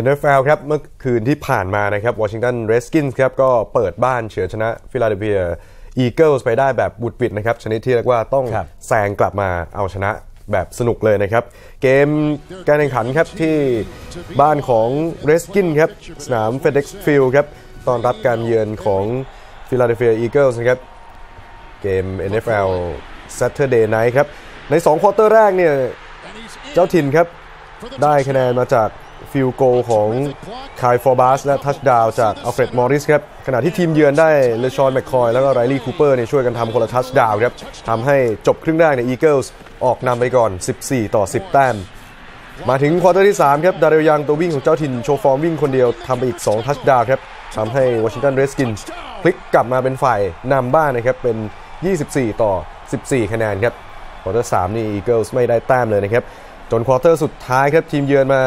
NFL ครับเมื่อคืนที่ผ่านมานะครับ Washington Redskins ครับก็เปิดบ้านเฉือนชนะ Philadelphia Eagles ไปได้แบบหวุดหวิดนะครับ ชนิดที่เรียกว่าต้องครับแซงกลับมาเอาชนะแบบสนุกเลยนะครับ เกมการแข่งขันครับที่บ้านของ Redskins ครับ สนาม FedEx Field ครับต้อนรับการเยือนของ Philadelphia Eagles นะครับ เกม NFL Saturday Night ครับ ใน2ควอเตอร์แรกเนี่ย เจ้าถิ่นครับ ได้คะแนนมาจาก field goal ของ Kai Forbath และ touchdown จาก Alfred Morris ครับขณะที่ทีมเยือนได้ LeSean McCoy แล้วก็ Riley Cooper เนี่ยช่วยกันทำคนละ touchdown ครับทำให้จบครึ่งแรกใน Eagles ออกนำไปก่อน 14 ต่อ 10 แต้ม มาถึงควอเตอร์ที่ 3 ครับ Darrel Young ตัววิ่งของเจ้าถิ่นโชว์ฟอร์มวิ่งคนเดียวทำไปอีก 2 touchdown ครับทำให้ Washington Redskins พลิกกลับมาเป็นฝ่ายนำบ้านนะครับเป็น 24 ต่อ 14 คะแนนครับควอเตอร์3นี่ Eagles ไม่ได้แต้มเลยนะครับจนควอเตอร์สุดท้ายครับทีมเยือนมา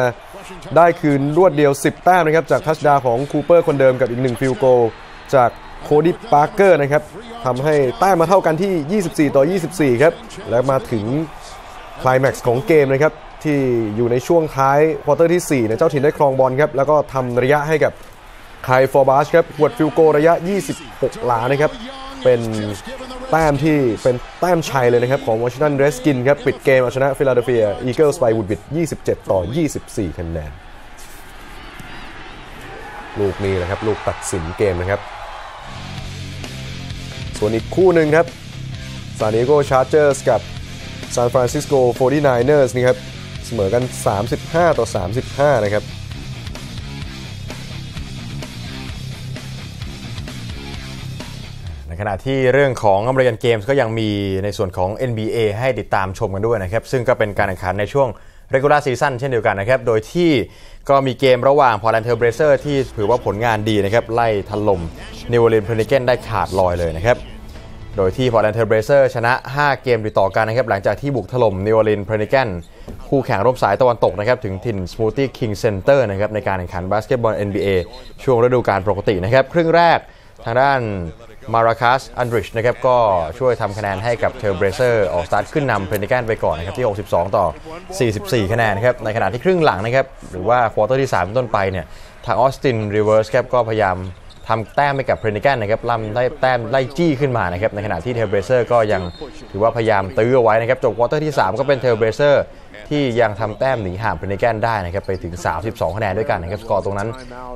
ได้คืนรวดเดียว 10 แต้มนะครับ จาก touchdown ของคูเปอร์คนเดิมกับอีก1 field goal จาก Cody Parkey นะครับทำให้แต้มมาเท่ากันที่ 24 ต่อ 24 ครับ และมาถึงคลายแม็กซ์ของเกมนะครับ ที่อยู่ในช่วงท้ายควอเตอร์ที่4เนี่ยเจ้าถิ่นได้ครองบอลครับ แล้วก็ทำระยะให้กับKai Forbath ครับหวด field goal ระยะ 26 หลานะครับ เป็นแต้มที่เป็นแต้มชัยเลยนะครับ ของ Washington Redskins ครับ ปิดเกมเอาชนะ Philadelphia Eagles ไปหวุดหวิด 27 ต่อ 24 คะแนน ลูกนี้นะครับ ลูกตัดสินเกมนะครับ ส่วนอีกคู่หนึ่งครับซานดิเอโกชาร์เจอร์สกับซานฟรานซิสโก 49ers นี่ครับ เสมอกัน 35 ต่อ 35 นะครับ ณะที่เรื่องของอเมริกันเกมส์ก็ยังมีในส่วนของ NBA ให้ติดตามชมกันด้วยนะครับ ซึ่งก็เป็นการแข่งขันในช่วง regular season เช่นเดียวกันนะครับ โดยที่ก็มีเกมระหว่าง Portland Trail Blazers ที่ถือว่าผลงานดีนะครับ ไล่ถล่ม New Orleans Pelicans ได้ขาดลอยเลยนะครับ โดยที่ Portland Trail Blazers ชนะ 5 เกมติดต่อกันนะครับ หลังจากที่บุกถล่ม New Orleans Pelicans คู่แข่งร่วมสายตะวันตกนะครับถึงถิ่น Smoothie King Center นะครับในการแข่งขันบาสเกตบอล NBA ช่วงฤดูกาลปกตินะครับครึ่งแรกทางด้าน LaMarcus Aldridge นะครับก็ช่วยทำคะแนนให้กับ Trail Blazers ออกสตาร์ทขึ้นนำ Pelicans ไปก่อนนะครับที่ 62 ต่อ 44 คะแนนนะครับในขณะที่ครึ่งหลังนะครับหรือว่าควอเตอร์ที่ 3 ต้นไปเนี่ยทาง Austin Rivers ครับก็พยายามทำแต้มไปกับ Pelicans นะครับทำได้แต้มไล่จี้ขึ้นมานะครับในขณะที่ Trail Blazers ก็ยังถือว่าพยายามตื้อเอาไว้นะครับจบควอเตอร์ที่ 3 ก็เป็น Trail Blazers ที่ยังทำแต้มหนีห่าง Pelicans ได้นะครับไปถึง 32 คะแนนด้วยกันนะครับสกอร์ตรงนั้น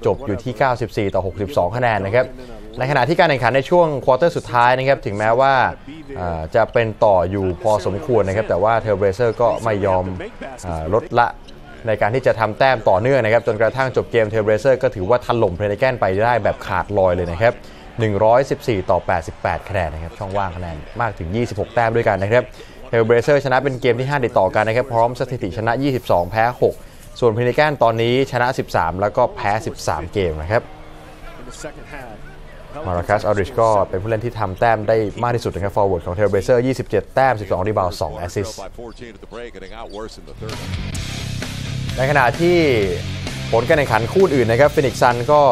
จบอยู่ที่ 94 ต่อ 62 คะแนนนะครับ ในขณะที่การแข่งขันในช่วงควอเตอร์สุดท้ายนะครับถึงแม้ว่าจะเป็นต่ออยู่พอสมควรนะครับแต่ว่า Trail Blazers ก็ไม่ยอมลดละในการที่จะทำแต้มต่อเนื่องนะครับจนกระทั่งจบเกม Trail Blazers ก็ถือว่าถล่ม Pelicans ไปได้แบบขาดลอยเลยนะครับ 114 ต่อ 88 คะแนนนะครับช่องว่างคะแนนมากถึง 26 แต้มด้วยกันนะครับ Trail Blazers ชนะเป็นเกมที่ 5 ติดต่อกันนะครับพร้อมสถิติชนะ 22 แพ้ 6 ส่วน Pelicans ตอนนี้ชนะ 13 แล้วก็แพ้ 13 เกมนะครับ LaMarcus Aldridge ก็เป็นผู้เล่นที่ทำแต้มได้มากที่สุดนะครับ forward ของ Trail Blazers 27 แต้ม 12 rebound 2 assist ในขณะที่ผลการแข่งขันคู่อื่นนะครับ Phoenix Suns ก็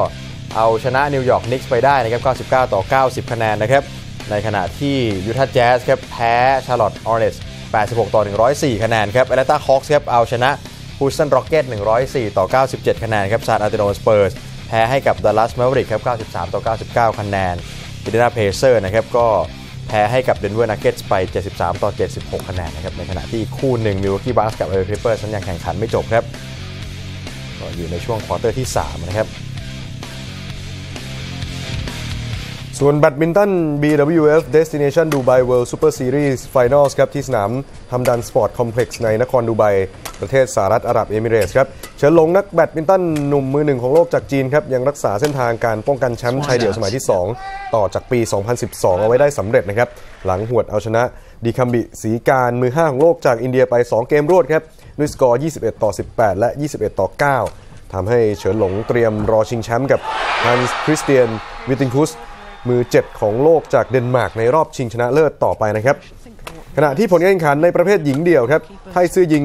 เอาชนะ New York Knicks ไปได้นะครับ 99 ต่อ 90 คะแนนนะครับ ในขณะที่ Utah Jazz ครับแพ้ Charlotte Hornets 86 ต่อ 104 คะแนนครับ Atlanta Hawks ครับเอาชนะ Houston Rockets 104 ต่อ 97 คะแนนครับ San Antonio Spurs แพ้ให้กับ Dallas Mavericks ครับ 93 ต่อ 99 คะแนน Indiana Pacers นะครับก็แพ้ให้กับ Denver Nuggets ไป 73 ต่อ 76 คะแนนนะครับ ในขณะที่คู่หนึ่ง Milwaukee Bucks กับ LA Clippers ยังแข่งขันไม่จบครับ ก็อยู่ในช่วง quarter ที่ 3 นะครับ ส่วนแบดมินตัน BWF Destination Dubai World Super Series Finals ครับที่สนามฮัมดันสปอร์ตคอมเพล็กซ์ในนครดูไบประเทศสหรัฐอาหรับเอมิเรตส์ครับเฉินหลงนักแบดมินตันหนุ่มมือหนึ่งของโลกจากจีนครับยังรักษาเส้นทางการป้องกันแชมป์ชายเดี่ยวสมัยที่ 2 ต่อจากปี 2012 เอาไว้ได้สำเร็จนะครับหลังหวดเอาชนะคิดัมบีศรีกานต์มือ 5 ของโลกจากอินเดียไป 2 เกมรวดครับด้วยสกอร์ 21 ต่อ 18 และ 21 ต่อ 9ทำให้เฉินหลงเตรียมรอชิงแชมป์กับฮันส์คริสเตียนวิตติงคุส มือ 7 ของโลกจากเดนมาร์กในรอบชิงชนะเลิศต่อไปนะครับ ขณะที่ผลการแข่งขันในประเภทหญิงเดี่ยวครับไทยซื่อยิง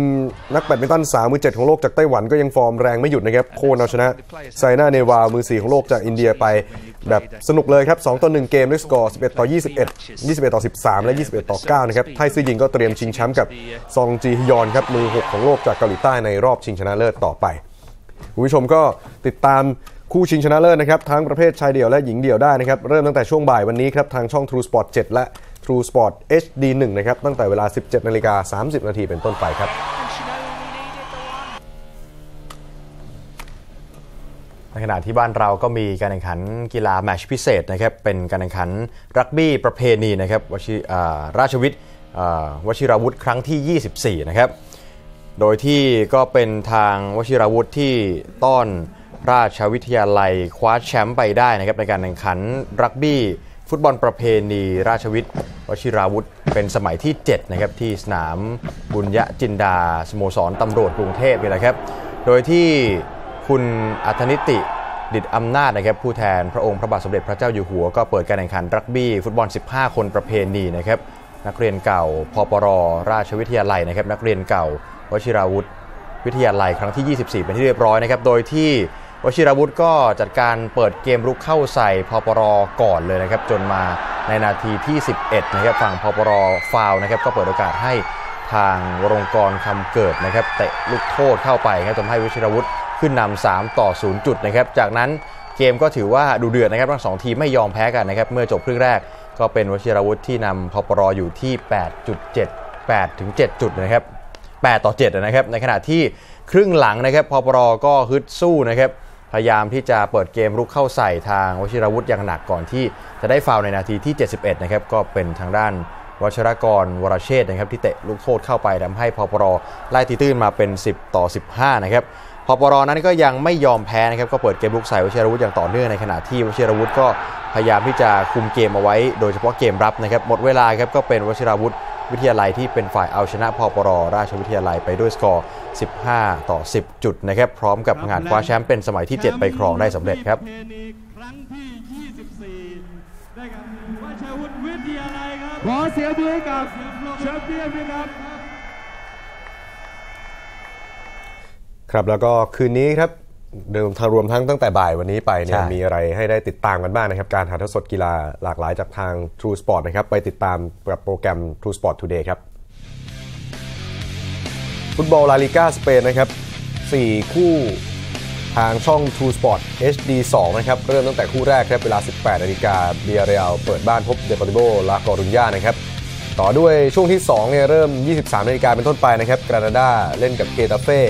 นักแบดมินตันสาวมือ 7 ของโลกจากไต้หวันก็ยังฟอร์มแรงไม่หยุดนะครับโค่นเอาชนะไซน่าเนห์วาล มือ 4 ของโลกจากอินเดียไป แบบสนุกเลยครับ2ต่อ1เกมด้วยสกอร์ 11 ต่อ 21 21 ต่อ 13 และ 21 ต่อ 9 นะครับไทยซื่อยิงก็เตรียมชิงแชมป์กับซองจีฮยอนครับมือ 6 ของโลกจากเกาหลีใต้ในรอบชิงชนะเลิศต่อไปคุณผู้ชมก็ติดตาม คู่ชิงชนะเลิศนะครับทั้งประเภทชายเดี่ยวและหญิงเดี่ยวได้นะครับเริ่มตั้งแต่ช่วงบ่ายวันนี้ครับทางช่อง True Sport 7 และ True Sport HD 1นะครับตั้งแต่เวลา 17นาฬิกา30 นาทีเป็นต้นไปครับในขณะที่บ้านเราก็มีการแข่งขันกีฬาแมชพิเศษนะครับเป็นการแข่งขันรักบี้ประเพณีนะครับวชิราชวิทย์วชิราวุธครั้งที่ 24 นะครับ โดยที่ก็เป็นทางวชิราวุธที่ต้อน ราชวิทยาลัยคว้าแชมป์ไปได้นะครับในการแข่งขันรักบี้ ฟุตบอลประเพณี ราชวิทย์วชิราวุธ เป็นสมัยที่ 7 นะครับ ที่สนามบุญยะจินดา สโมสรตำรวจกรุงเทพนี่แหละครับ โดยที่คุณอัธนิติดิตอำนาจนะครับผู้แทนพระองค์พระบาทสมเด็จพระเจ้าอยู่หัว ก็เปิดการแข่งขันรักบี้ ฟุตบอล 15 คนประเพณีนะครับนักเรียนเก่าพปร ราชวิทยาลัยนะครับนักเรียนเก่าวชิราวุธวิทยาลัยครั้งที่ 24 เป็นที่เรียบร้อยนะครับ โดยที่ วชิราวุธก็จัดการเปิดเกมรุกเข้าใส่พปรก่อนเลยนะครับ จนมาในนาทีที่ 11 นะครับฝั่งพปรฟาวนะครับ ก็เปิดโอกาสให้ทางวรงกรคำเกิดนะครับเตะลูกโทษเข้าไปครับทำให้วชิราวุธขึ้นนำ3ต่อ 0 จุดนะครับ จากนั้นเกมก็ถือว่าดูเดือดนะครับทั้งสองทีมไม่ยอมแพ้กันนะครับ เมื่อจบครึ่งแรกก็เป็นวชิราวุธที่นำพปรอยู่ที่ 8.7 8ถึง7จุดนะครับ8ต่อ7นะครับ ในขณะที่ครึ่งหลังนะครับพปรก็ฮึดสู้นะครับ พยายามที่จะเปิดเกมรุกเข้าใส่ทางวชิรวุฒิอย่างหนักก่อนที่จะได้ฟาวในนาทีที่ 71 นะครับ ก็เป็นทางด้านวชรกรวรเชษนะครับที่เตะลูกโทษเข้าไปทำให้พปรไล่ตีตื้นมาเป็น 10 ต่อ 15 นะครับพปรนั้นก็ยังไม่ยอมแพ้นะครับก็เปิดเกมลุกใส่วชิรวุฒิอย่างต่อเนื่องในขณะที่วชิรวุฒิก็พยายามที่จะคุมเกมเอาไว้ โดยเฉพาะเกมรับนะครับหมดเวลาครับก็เป็นวชิรวุฒิ วิทยาลัยที่เป็นฝ่ายเอาชนะพปรราชวิทยาลัยไปด้วยสกอร์ 15 ต่อ 10 จุดนะครับ พร้อมกับงานคว้าแชมป์เป็นสมัยที่ 7 ไปครองได้สำเร็จครับปะเพณีครั้งที่ 24 ได้กับวัชวุฒิวิทยาลัยครับขอเสียงปรบมือให้กับแชมเปี้ยนด้วยครับครับแล้วก็คืนนี้ครับ เดิมทางรวมทั้งตั้งแต่บ่ายวันนี้ไปเนี่ยใช่มีอะไรให้ได้ติดตามกันบ้างนะครับ การถ่ายทอดสดกีฬาหลากหลายจากทาง True Sport นะครับ ไปติดตามกับโปรแกรม True Sport Today ครับ ฟุตบอลลาลิก้าสเปนนะครับ 4 คู่ทางช่อง True Sport HD 2 นะครับ เริ่มตั้งแต่คู่แรกครับ เวลา 18นาฬิกาบียาร์เรอัลเปิดบ้านพบเดปอร์ติโบลาคอรุนญานะครับต่อด้วยช่วงที่2เนี่ยเริ่ม 23นาฬิกาเป็นต้นไปนะครับกรานาดาเล่นกับเกตาเฟ่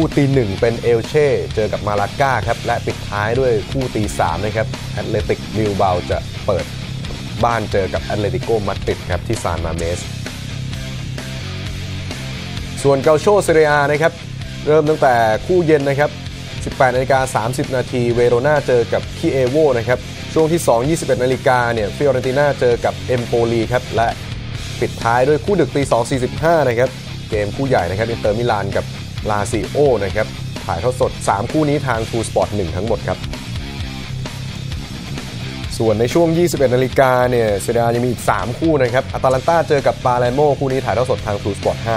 คู่ตีหนึ่งเป็นเอลเช่ เจอกับมาลาก้าครับ และปิดท้ายด้วยคู่ตี3นะครับแอตเลติกบิลเบาจะเปิดบ้านเจอกับแอตเลติโกมาดริดครับที่ซานมาเมส ส่วนกัลโชเซเรียอานะครับ เริ่มตั้งแต่คู่เย็นนะครับ 18นาฬิกา30 นาทีเวโรนาเจอกับคีเอโวนะครับ ช่วงที่ 2 21นาฬิกาเนี่ยฟิออเรนติน่าเจอกับเอมโปลีครับ และปิดท้ายด้วยคู่ดึกตี2 45นะครับ เกมคู่ใหญ่นะครับอินเตอร์มิลานกับ ลาซิโอนะครับถ่ายทอดสด 3 คู่นี้ทาง True Sport 1ทั้งหมดครับ ส่วนในช่วง 21 นาฬิกาเนี่ยเซเรียอายังมีอีก 3 คู่นะครับอาตาลันตาเจอกับปาแลร์โมคู่นี้ถ่ายทอดสดทาง True Sport 5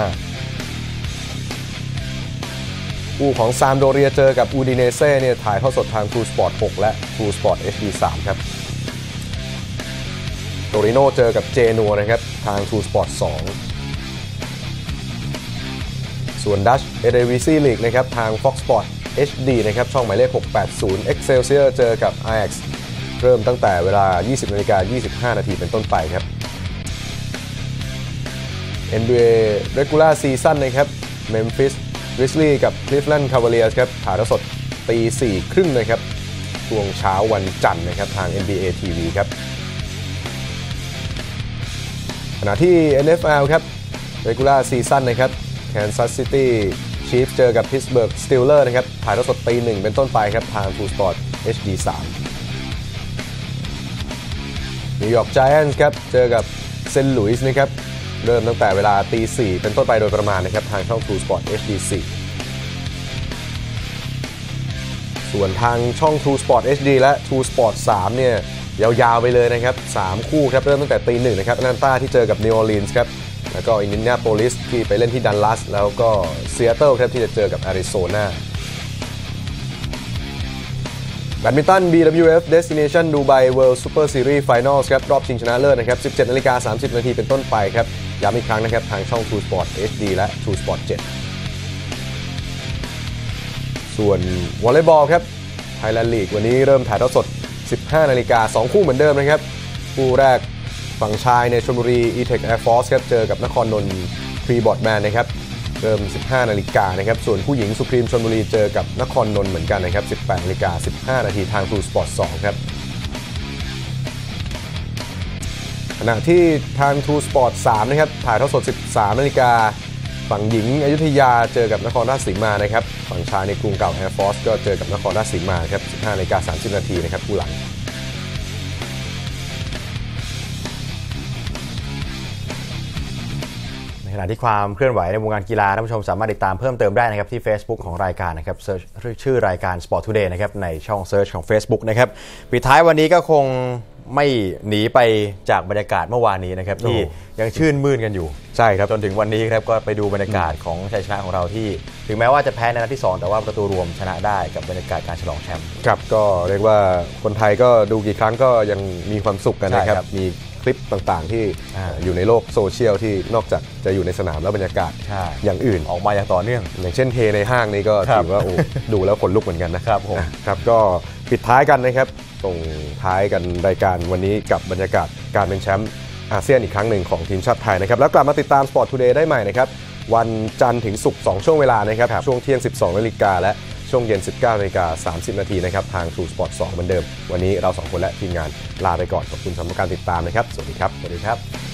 คู่ของซามโดเรียเจอกับอูดิเนเซ่เนี่ยถ่ายทอดสดทาง True Sport 6และ True Sport HD 3ครับโตริโนเจอกับเจนัวนะครับทาง True Sport 2 ส่วนดัชเอเดวิซีลีกนะครับทาง Fox Sport HD นะครับช่องหมายเลข 680 Excelsior เจอกับ Ajax เริ่มตั้งแต่เวลา 20นาฬิกา25 นาทีเป็นต้นไปครับ NBA Regular Season นะครับ Memphis Grizzlies กับ Cleveland Cavaliers ครับถ่ายทอดสดตี4ครึ่งนะครับช่วงเช้าวันจันทร์นะครับทาง NBA TV ครับขณะที่ NFL ครับ Regular Season นะครับ Kansas City Chiefs เจอกับ Pittsburgh Steelers นะครับ ถ่ายทอดสดตีหนึ่งเป็นต้นไปครับ ทาง True Sport HD 3 New York Giants ครับ เจอกับเซนต์หลุยส์นะครับ เริ่มตั้งแต่เวลาตีสี่เป็นต้นไปโดยประมาณนะครับ ทางช่อง True Sport HD 4 ส่วนทางช่อง True Sport HD และ True Sport 3 เนี่ยยาวๆไปเลยนะครับ 3 คู่ครับ เริ่มตั้งแต่ตีหนึ่งนะครับแอตแลนตาที่เจอกับนิวออร์ลีนส์ครับ แล้วก็อินเดียนาโพลิสที่ไปเล่นที่ดัลลัส แล้วก็ซีแอตเทิลครับที่จะเจอกับแอริโซนาแบดมินตัน BWF Destination Dubai World Super Series Finals ครับ รอบชิงชนะเลิศนะครับ 17นาฬิกา30 นาทีเป็นต้นไปครับ ย้ำอีกครั้งนะครับ ทางช่อง True Sport HD และ True Sport 7 ส่ส่วนวอลเลย์บอลครับไทยแลนด์ลีกวันนี้เริ่มถ่ายทอดสด 15 นาฬิกา 2 คู่เหมือนเดิมนะครับ คู่แรก ฝั่งชายในชลบุรี e-tech air force ครับเจอกับนครนนท์ทรีบรอดแบนด์นะครับเริ่ม 15 นาฬิกานะครับ ส่วนผู้หญิงสุพรีมชลบุรีเจอกับนครนนท์เหมือนกันนะครับ 18นาฬิกา15 นาทีทาง True Sport 2ครับขณะที่ทาง True Sport 3นะครับถ่ายทอดสด 13 นาฬิกาฝั่งหญิงอยุธยาเจอกับนครราชสีมานะครับฝั่งชายในกรุงเก่า Air Force ก็เจอกับนครราชสีมาครับ15นาฬิกา30 นาทีนะครับคู่หลัง ณะที่ความเคลื่อนไหวในวงการกีฬาท่านผู้ชมสามารถติดตามเพิ่มเติมได้นะครับที่ Facebook ของรายการนะครับเซิร์ชชื่อรายการ Sport Today นะครับในช่อง search ของ Facebook นะครับปิดท้ายวันนี้ก็คงไม่หนีไปจากบรรยากาศเมื่อวานนี้นะครับที่โอ้ยังชื่นมื่นกันอยู่ใช่ครับจนถึงวันนี้ครับก็ไปดูบรรยากาศของชัยชนะของเราที่ ถึงแม้ว่าจะแพ้ในนัดที่ 2 แต่ว่าประตูรวมชนะได้กับบรรยากาศการฉลองแชมป์ครับก็เรียกว่าคนไทยก็ดูกี่ครั้งก็ยังมีความสุขกันนะคใช่ครับมี คลิปต่างๆ ที่อ่าอยู่ในโลกโซเชียลที่นอกจากจะอยู่ในสนามแล้วบรรยากาศใช่อย่างอื่นออกมาอย่างต่อเนื่อง อย่างเช่นเทในห้างนี่ก็ครับถือว่าโอ้ดูแล้วขนลุกเหมือนกันนะครับผมอะครับก็ปิดท้ายกันนะครับส่งท้ายกันรายการวันนี้กับบรรยากาศการเป็นแชมป์อาเซียนอีกครั้งหนึ่งของทีมชาติไทยนะครับแล้วกลับมาติดตาม Sport Today ได้ใหม่นะครับวันจันทร์ถึงศุกร์2ช่วงเวลานะครับช่วงเที่ยง 12นาฬิกาและ ช่วงเย็น 19นาฬิกา30 นาทีนะครับ ทาง True Sport 2 เหมือนเดิม วันนี้เราสองคนและทีมงานลาไปก่อน ขอบคุณสำหรับการติดตามนะครับ สวัสดีครับ สวัสดีครับ